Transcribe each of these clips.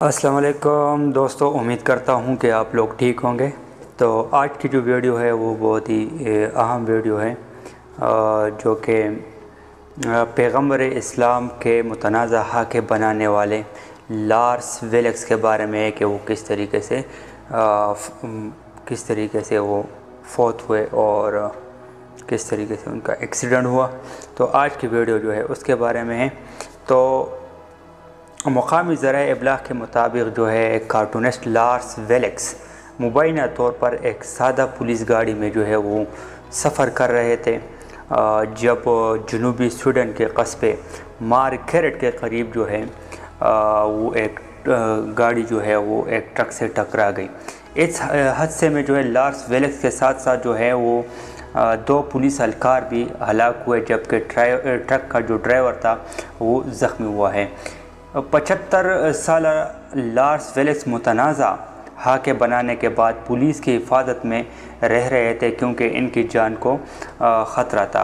अस्सलाम वालेकुम दोस्तों, उम्मीद करता हूँ कि आप लोग ठीक होंगे। तो आज की जो वीडियो है, वो बहुत ही अहम वीडियो है जो कि पैगंबर इस्लाम के मुतनाज़ के बनाने वाले लार्स वेलेक्स के बारे में है कि वो किस तरीके से किस तरीके से वो फौत हुए और किस तरीके से उनका एक्सीडेंट हुआ। तो आज की वीडियो जो है, उसके बारे में है। तो मकामी ज़रा अबलाग के मुताबिक जो है, एक कार्टूनिस्ट लार्स वेलेक्स मुबैना तौर पर एक सादा पुलिस गाड़ी में जो है वो सफ़र कर रहे थे। जब जनूबी स्वीडन के कस्बे मार कैरेट के करीब जो है वो एक गाड़ी जो है वो एक ट्रक से टकरा गई। इस हादसे में जो है लार्स वेलेक्स के साथ साथ जो है वो दो पुलिस अहलकार भी हलाक हुए, जबकि ट्रक का जो ड्राइवर था वो ज़ख्मी हुआ है। पचहत्तर साल लार्स वेलेक्स मुतनाज़ा हाके बनाने के बाद पुलिस की हिफाजत में रह रहे थे क्योंकि इनकी जान को ख़तरा था।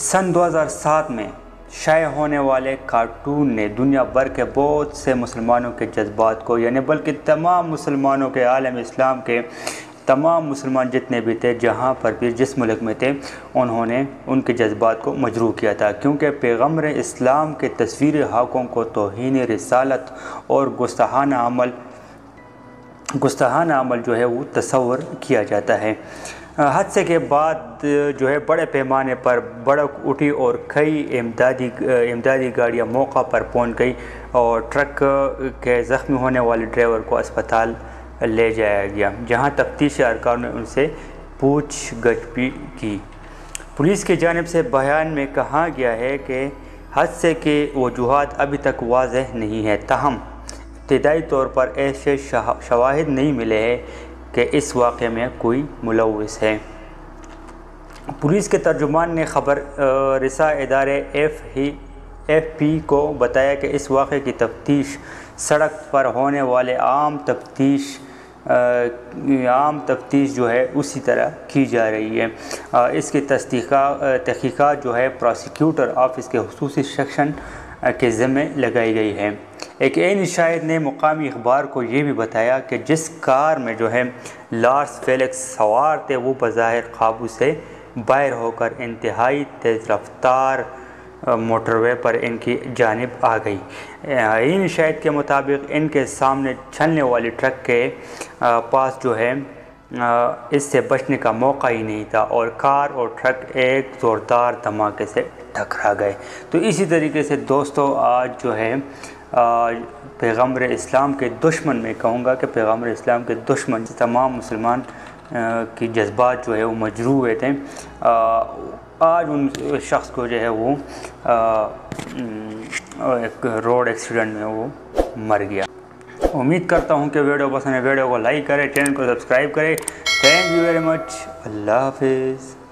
सन 2007 में शाये होने वाले कार्टून ने दुनिया भर के बहुत से मुसलमानों के जज्बात को, यानी बल्कि तमाम मुसलमानों के आलम इस्लाम के तमाम मुसलमान जितने भी थे, जहाँ पर भी जिस मुल्क में थे, उन्होंने उनके जज्बात को मजरू किया था। क्योंकि पैगंबर इस्लाम के तस्वीर हाकों को तोहन, रसालत और गुस्ताहाना अमल गुस्ताहाना अमल जो है वो तस्वर किया जाता है। हादसे के बाद जो है बड़े पैमाने पर बड़क उठी और कई इमदादी इमदादी गाड़ियाँ मौका पर पहुँच गई और ट्रक के ज़ख्मी होने वाले ड्राइवर को अस्पताल ले जाया गया। जहाँ तफ्तीश अरकान ने उनसे पूछ गछ भी की। पुलिस की जानब से बयान में कहा गया है कि हादसे के वजूहत अभी तक वाज नहीं है। तहम, इब्तदाई तौर पर ऐसे शवाहद नहीं मिले हैं कि इस वाक़े में कोई मुलविस है। पुलिस के तर्जुमान ने खबर रसा इदारे एफ़ ही, एफ़ पी को बताया कि इस वाक़े की तफ्तीश सड़क पर होने वाले आम तफ्तीश आम तफ्तीश जो है उसी तरह की जा रही है। इसकी तस्दीक़ा तहकीक़ात जो है प्रोसिक्यूटर ऑफ़िस के खसूस सेक्शन के ज़िम्मे लगाई गई है। एक एन शायर ने मुकामी अखबार को ये भी बताया कि जिस कार में जो है लार्स फेलिक्स सवार थे, वो बज़ाहिर काबू से बाहर होकर इंतहाई तेज़ रफ्तार मोटरवे पर इनकी जानब आ गई। इन शायद के मुताबिक इनके सामने छलने वाली ट्रक के पास जो है इससे बचने का मौका ही नहीं था और कार और ट्रक एक ज़ोरदार धमाके से टकरा गए। तो इसी तरीके से दोस्तों, आज जो है पैगंबर इस्लाम के दुश्मन में कहूँगा कि पैगंबर इस्लाम के दुश्मन तमाम मुसलमान की जज्बात जो है वो मजरू हुए थे। आज उन शख्स को जो है वो आ, एक रोड एक्सीडेंट में वो मर गया। उम्मीद करता हूँ कि वीडियो पसंद है। वीडियो को लाइक करें चैनल को सब्सक्राइब करें। थैंक यू वेरी मच अल्लाह हाफिज़।